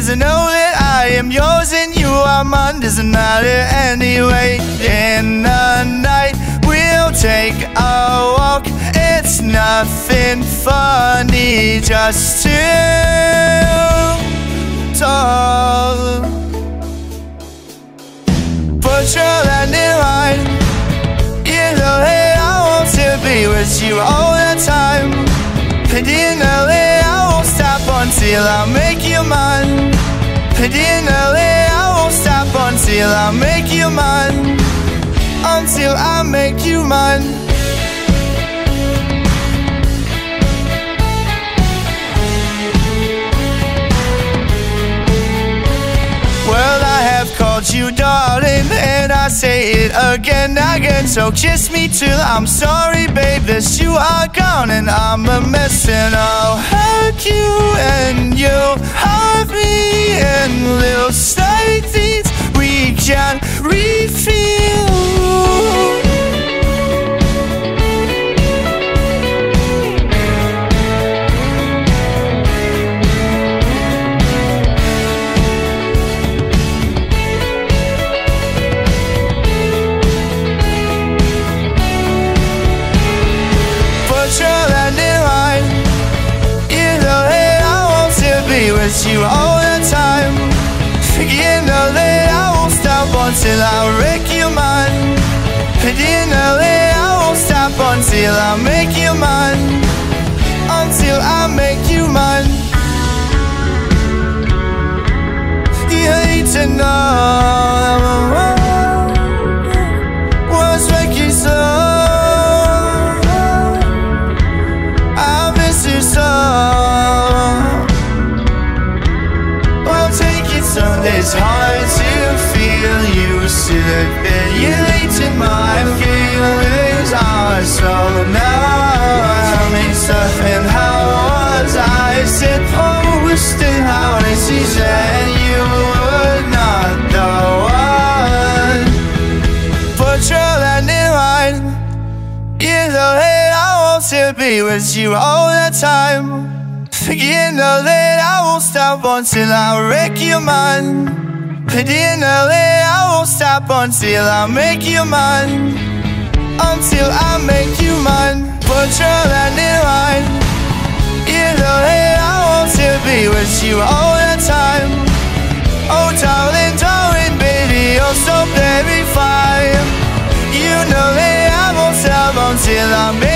Cause I know that I am yours and you are mine. Doesn't matter anyway. In the night we'll take a walk. It's nothing funny just to talk Put your hand in mine. You know that I want to be with you all until I make you mine. And know that I won't stop until I make you mine. Until I make you mine. Well, I have called you darling, and I say it again, again. So kiss me till I'm sorry, babe, that you are gone and I'm a mess, and I'll hug you and you'll with you all the time. You know that I won't stop until I wreck your days hard to feel you in my feelings. Are so now me something, how was I supposed oh, to How did she say you were not the one Put your hand in mine. You know that I want to be with you all the time in the LA, I won't stop until I wreck your mind. In in LA, I won't stop until I make you mine. Until I make you mine, put your hand in line. In LA, I want to be with you all the time. Oh, darling, darling, baby, you're so very fine. You know that I won't stop until I make